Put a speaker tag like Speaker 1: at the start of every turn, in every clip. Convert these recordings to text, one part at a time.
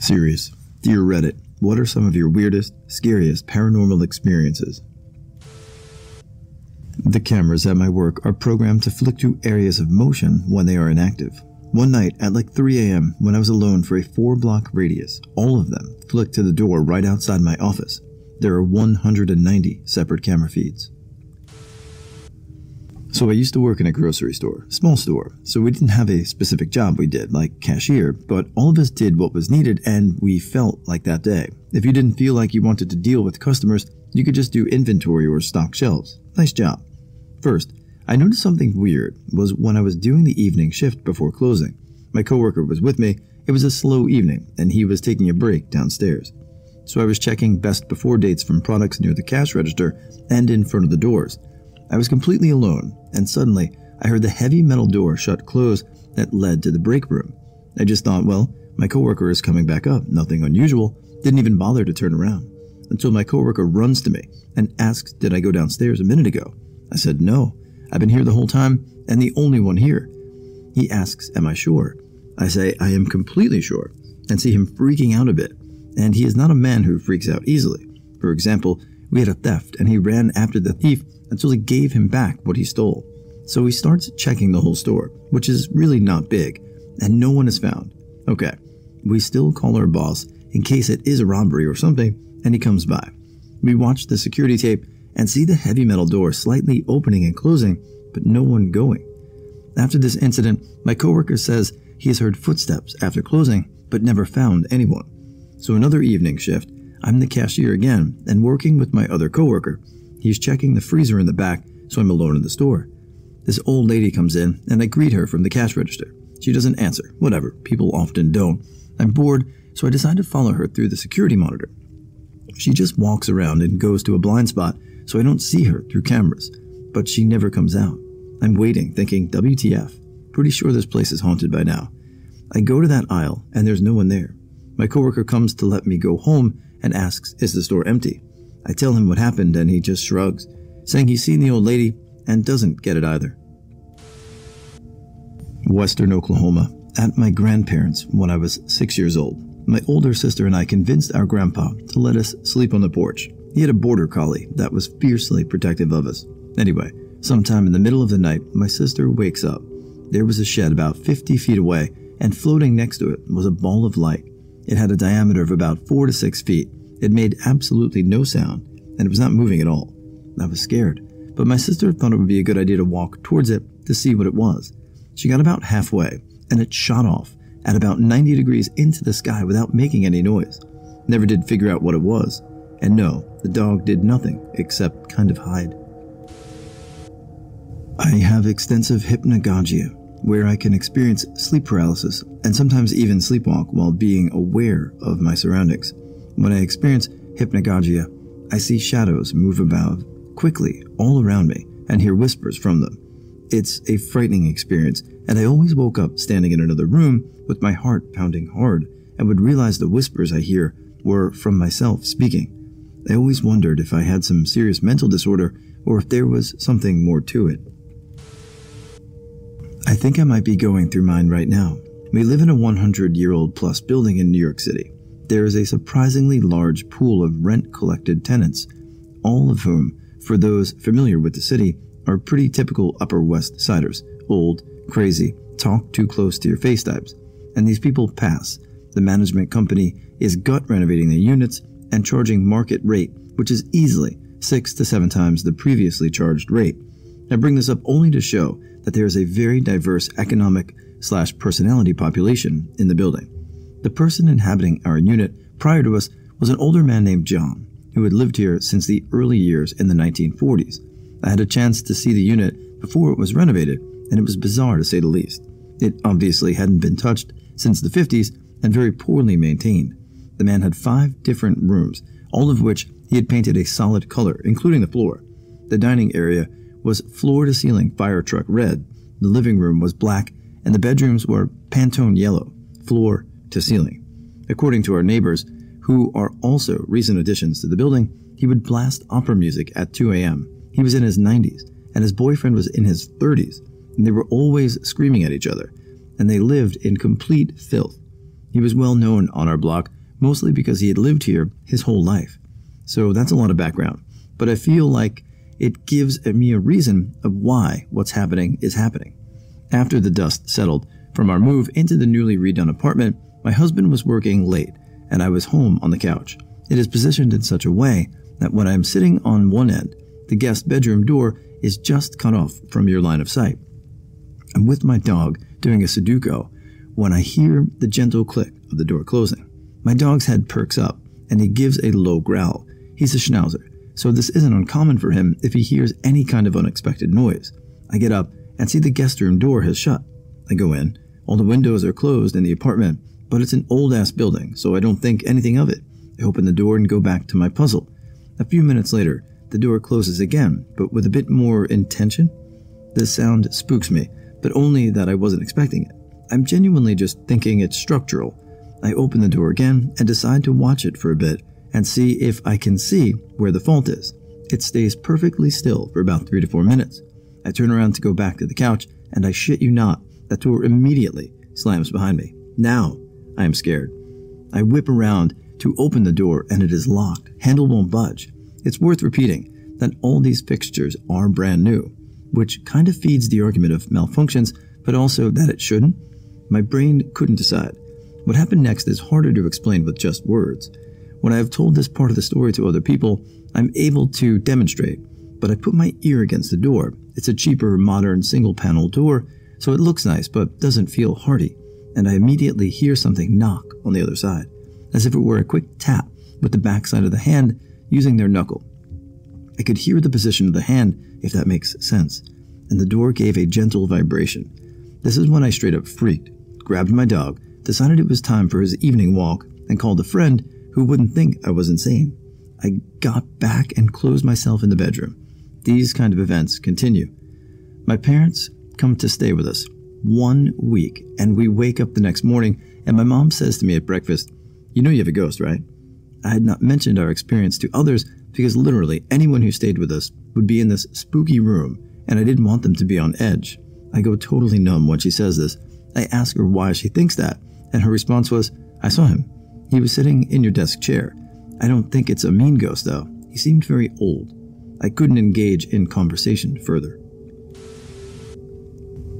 Speaker 1: Serious. Dear Reddit, what are some of your weirdest, scariest paranormal experiences? The cameras at my work are programmed to flick through areas of motion when they are inactive. One night at like 3 a.m., when I was alone for a four block radius, all of them flicked to the door right outside my office. There are 190 separate camera feeds. So I used to work in a grocery store, small store, so we didn't have a specific job we did, like cashier, but all of us did what was needed and we felt like that day. If you didn't feel like you wanted to deal with customers, you could just do inventory or stock shelves. Nice job. First, I noticed something weird was when I was doing the evening shift before closing. My coworker was with me. It was a slow evening and he was taking a break downstairs. So I was checking best before dates from products near the cash register and in front of the doors. I was completely alone, and suddenly I heard the heavy metal door shut close that led to the break room. I just thought, well, my coworker is coming back up, nothing unusual, didn't even bother to turn around. Until my coworker runs to me and asks, Did I go downstairs a minute ago? I said, No, I've been here the whole time and the only one here. He asks, Am I sure? I say, I am completely sure, and see him freaking out a bit. And he is not a man who freaks out easily. For example, we had a theft and he ran after the thief until he gave him back what he stole. So he starts checking the whole store, which is really not big, and no one is found. Okay, we still call our boss in case it is a robbery or something, and he comes by. We watch the security tape and see the heavy metal door slightly opening and closing, but no one going. After this incident, my coworker says he has heard footsteps after closing, but never found anyone. So another evening shift, I'm the cashier again and working with my other coworker. He's checking the freezer in the back, so I'm alone in the store. This old lady comes in, and I greet her from the cash register. She doesn't answer. Whatever, people often don't. I'm bored, so I decide to follow her through the security monitor. She just walks around and goes to a blind spot, so I don't see her through cameras. But she never comes out. I'm waiting, thinking, WTF. Pretty sure this place is haunted by now. I go to that aisle, and there's no one there. My coworker comes to let me go home and asks, Is the store empty? I tell him what happened and he just shrugs, saying he's seen the old lady and doesn't get it either. Western Oklahoma, at my grandparents' when I was six years old. My older sister and I convinced our grandpa to let us sleep on the porch. He had a border collie that was fiercely protective of us. Anyway, sometime in the middle of the night, my sister wakes up. There was a shed about 50 feet away, and floating next to it was a ball of light. It had a diameter of about 4 to 6 feet it made absolutely no sound, and it was not moving at all. I was scared, but my sister thought it would be a good idea to walk towards it to see what it was. She got about halfway, and it shot off at about 90 degrees into the sky without making any noise. Never did figure out what it was. And no, the dog did nothing except kind of hide. I have extensive hypnagogia, where I can experience sleep paralysis and sometimes even sleepwalk while being aware of my surroundings. When I experience hypnagogia, I see shadows move about quickly all around me and hear whispers from them. It's a frightening experience, and I always woke up standing in another room with my heart pounding hard and would realize the whispers I hear were from myself speaking. I always wondered if I had some serious mental disorder or if there was something more to it. I think I might be going through mine right now. We live in a 100 year old plus building in New York City there is a surprisingly large pool of rent collected tenants, all of whom, for those familiar with the city, are pretty typical Upper West Siders old, crazy, talk too close to your face types. And these people pass. The management company is gut renovating their units and charging market rate, which is easily six to seven times the previously charged rate. I bring this up only to show that there is a very diverse economic slash personality population in the building. The person inhabiting our unit prior to us was an older man named John, who had lived here since the early years in the 1940s. I had a chance to see the unit before it was renovated, and it was bizarre to say the least. It obviously hadn't been touched since the 50s and very poorly maintained. The man had five different rooms, all of which he had painted a solid color, including the floor. The dining area was floor to ceiling fire truck red, the living room was black, and the bedrooms were Pantone yellow, floor to ceiling. According to our neighbors, who are also recent additions to the building, he would blast opera music at 2 a.m. He was in his 90s, and his boyfriend was in his 30s, and they were always screaming at each other, and they lived in complete filth. He was well known on our block, mostly because he had lived here his whole life. So that's a lot of background. But I feel like it gives me a reason of why what's happening is happening. After the dust settled from our move into the newly redone apartment, my husband was working late and I was home on the couch. It is positioned in such a way that when I am sitting on one end, the guest bedroom door is just cut off from your line of sight. I'm with my dog doing a Sudoku when I hear the gentle click of the door closing. My dog's head perks up and he gives a low growl. He's a schnauzer, so this isn't uncommon for him if he hears any kind of unexpected noise. I get up and see the guest room door has shut. I go in. All the windows are closed in the apartment, but it's an old ass building, so I don't think anything of it. I open the door and go back to my puzzle. A few minutes later, the door closes again, but with a bit more intention. The sound spooks me, but only that I wasn't expecting it. I'm genuinely just thinking it's structural. I open the door again and decide to watch it for a bit and see if I can see where the fault is. It stays perfectly still for about three to four minutes. I turn around to go back to the couch, and I shit you not, that door immediately slams behind me. Now, I am scared. I whip around to open the door, and it is locked. Handle won't budge. It's worth repeating that all these fixtures are brand new, which kind of feeds the argument of malfunctions, but also that it shouldn't. My brain couldn't decide. What happened next is harder to explain with just words. When I have told this part of the story to other people, I'm able to demonstrate, but I put my ear against the door. It's a cheaper, modern, single panel door, so it looks nice but doesn't feel hearty, and I immediately hear something knock on the other side, as if it were a quick tap with the backside of the hand using their knuckle. I could hear the position of the hand, if that makes sense, and the door gave a gentle vibration. This is when I straight up freaked, grabbed my dog, decided it was time for his evening walk, and called a friend who wouldn't think I was insane. I got back and closed myself in the bedroom. These kind of events continue. My parents come to stay with us one week, and we wake up the next morning, and my mom says to me at breakfast, You know you have a ghost, right? I had not mentioned our experience to others because literally anyone who stayed with us would be in this spooky room, and I didn't want them to be on edge. I go totally numb when she says this. I ask her why she thinks that, and her response was, I saw him. He was sitting in your desk chair. I don't think it's a mean ghost, though. He seemed very old. I couldn't engage in conversation further.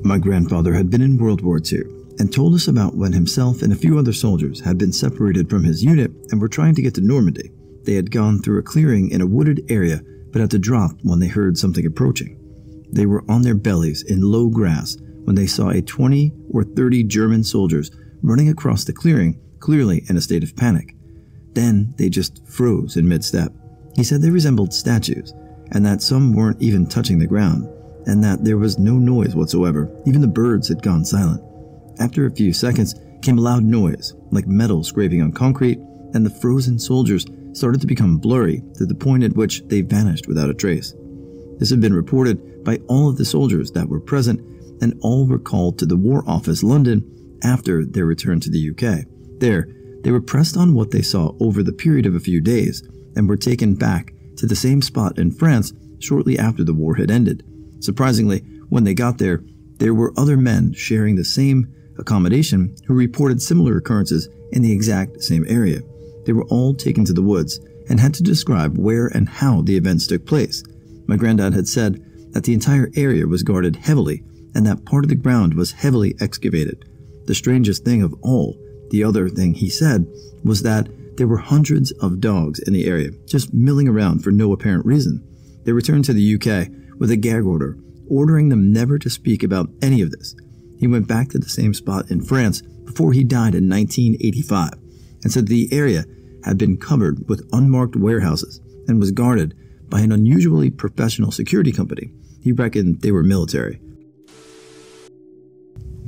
Speaker 1: My grandfather had been in World War II and told us about when himself and a few other soldiers had been separated from his unit and were trying to get to Normandy. They had gone through a clearing in a wooded area but had to drop when they heard something approaching. They were on their bellies in low grass when they saw a 20 or 30 German soldiers running across the clearing, clearly in a state of panic. Then they just froze in mid step. He said they resembled statues, and that some weren't even touching the ground, and that there was no noise whatsoever. Even the birds had gone silent. After a few seconds came a loud noise, like metal scraping on concrete, and the frozen soldiers started to become blurry to the point at which they vanished without a trace. This had been reported by all of the soldiers that were present, and all were called to the War Office London after their return to the UK. There, they were pressed on what they saw over the period of a few days and were taken back to the same spot in France shortly after the war had ended. Surprisingly, when they got there, there were other men sharing the same accommodation who reported similar occurrences in the exact same area. They were all taken to the woods and had to describe where and how the events took place. My granddad had said that the entire area was guarded heavily and that part of the ground was heavily excavated. The strangest thing of all, the other thing he said, was that there were hundreds of dogs in the area, just milling around for no apparent reason. They returned to the UK with a gag order, ordering them never to speak about any of this. He went back to the same spot in France before he died in 1985 and said the area had been covered with unmarked warehouses and was guarded by an unusually professional security company. He reckoned they were military.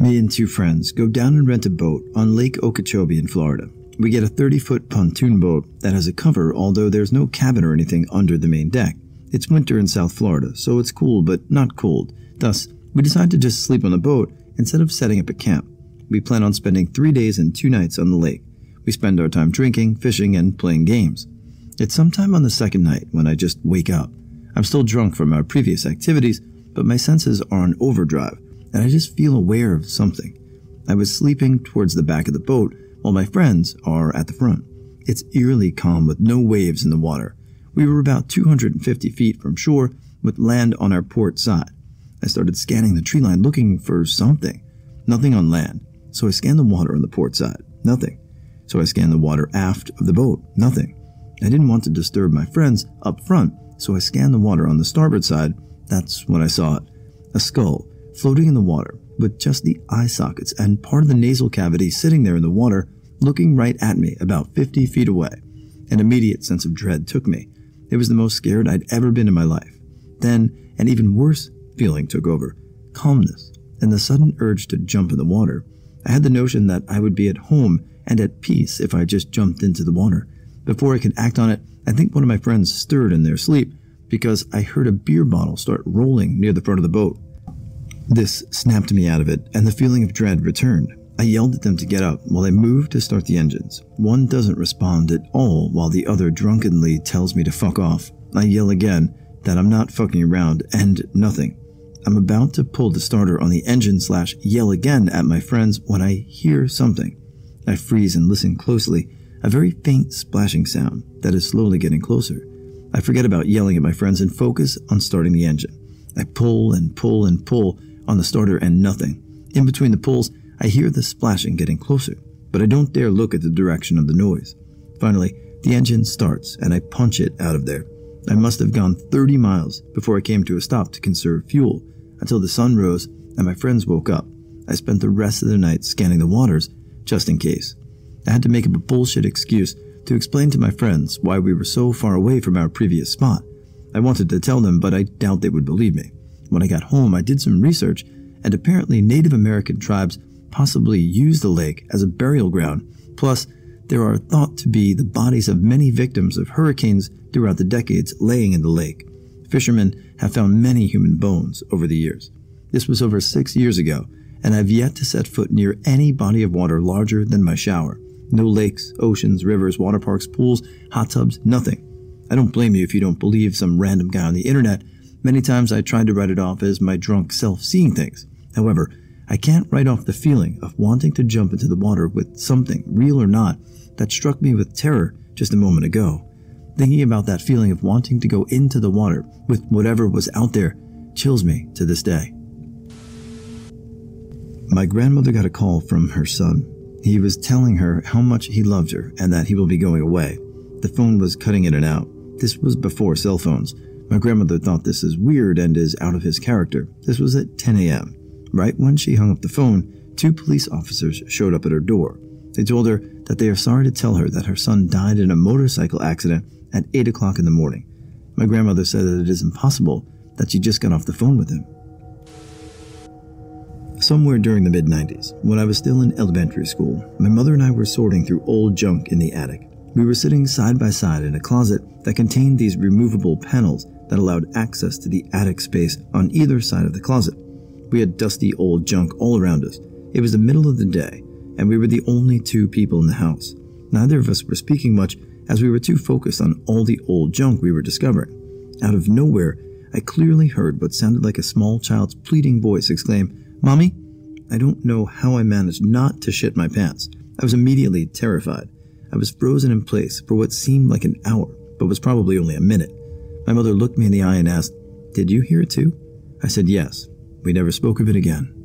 Speaker 1: Me and two friends go down and rent a boat on Lake Okeechobee in Florida. We get a 30 foot pontoon boat that has a cover, although there's no cabin or anything under the main deck. It's winter in South Florida, so it's cool but not cold. Thus, we decide to just sleep on the boat instead of setting up a camp. We plan on spending three days and two nights on the lake. We spend our time drinking, fishing, and playing games. It's sometime on the second night when I just wake up. I'm still drunk from our previous activities, but my senses are on overdrive, and I just feel aware of something. I was sleeping towards the back of the boat, while my friends are at the front. It's eerily calm with no waves in the water. We were about 250 feet from shore with land on our port side. I started scanning the tree line looking for something. Nothing on land, so I scanned the water on the port side. Nothing. So I scanned the water aft of the boat. Nothing. I didn't want to disturb my friends up front, so I scanned the water on the starboard side. That's when I saw it. A skull floating in the water with just the eye sockets and part of the nasal cavity sitting there in the water, looking right at me about 50 feet away. An immediate sense of dread took me. It was the most scared I'd ever been in my life. Then, an even worse feeling took over calmness and the sudden urge to jump in the water. I had the notion that I would be at home and at peace if I just jumped into the water. Before I could act on it, I think one of my friends stirred in their sleep because I heard a beer bottle start rolling near the front of the boat. This snapped me out of it, and the feeling of dread returned. I yelled at them to get up while I moved to start the engines. One doesn't respond at all while the other drunkenly tells me to fuck off. I yell again that I'm not fucking around and nothing. I'm about to pull the starter on the engine slash yell again at my friends when I hear something. I freeze and listen closely, a very faint splashing sound that is slowly getting closer. I forget about yelling at my friends and focus on starting the engine. I pull and pull and pull on the starter and nothing. In between the pulls, I hear the splashing getting closer, but I don't dare look at the direction of the noise. Finally, the engine starts and I punch it out of there. I must have gone 30 miles before I came to a stop to conserve fuel until the sun rose and my friends woke up. I spent the rest of the night scanning the waters just in case. I had to make up a bullshit excuse to explain to my friends why we were so far away from our previous spot. I wanted to tell them, but I doubt they would believe me. When I got home, I did some research, and apparently Native American tribes possibly used the lake as a burial ground. Plus, there are thought to be the bodies of many victims of hurricanes throughout the decades laying in the lake. Fishermen have found many human bones over the years. This was over six years ago, and I've yet to set foot near any body of water larger than my shower. No lakes, oceans, rivers, water parks, pools, hot tubs, nothing. I don't blame you if you don't believe some random guy on the internet. Many times I tried to write it off as my drunk self seeing things. However, I can't write off the feeling of wanting to jump into the water with something, real or not, that struck me with terror just a moment ago. Thinking about that feeling of wanting to go into the water with whatever was out there chills me to this day. My grandmother got a call from her son. He was telling her how much he loved her and that he will be going away. The phone was cutting in and out. This was before cell phones. My grandmother thought this is weird and is out of his character. This was at 10 a.m. Right when she hung up the phone, two police officers showed up at her door. They told her that they are sorry to tell her that her son died in a motorcycle accident at 8 o'clock in the morning. My grandmother said that it is impossible that she just got off the phone with him. Somewhere during the mid 90s, when I was still in elementary school, my mother and I were sorting through old junk in the attic. We were sitting side by side in a closet that contained these removable panels that allowed access to the attic space on either side of the closet. We had dusty old junk all around us. It was the middle of the day, and we were the only two people in the house. Neither of us were speaking much as we were too focused on all the old junk we were discovering. Out of nowhere, I clearly heard what sounded like a small child's pleading voice exclaim, Mommy, I don't know how I managed not to shit my pants. I was immediately terrified. I was frozen in place for what seemed like an hour, but was probably only a minute. My mother looked me in the eye and asked, Did you hear it too? I said yes. We never spoke of it again.